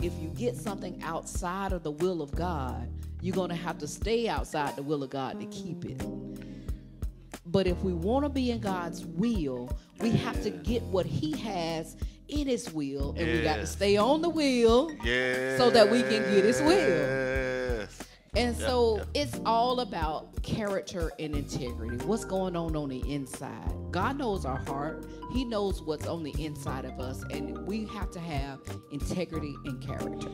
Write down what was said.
if you get something outside of the will of God, you're going to have to stay outside the will of God to keep it. But if we want to be in God's will, we have to get what He has in His will, and we got to stay on the wheel Yeah. so that we can get His will. And Yeah, so yeah. it's all about character and integrity. What's going on on the inside? God knows our heart. He knows what's on the inside of us, and we have to have integrity and character.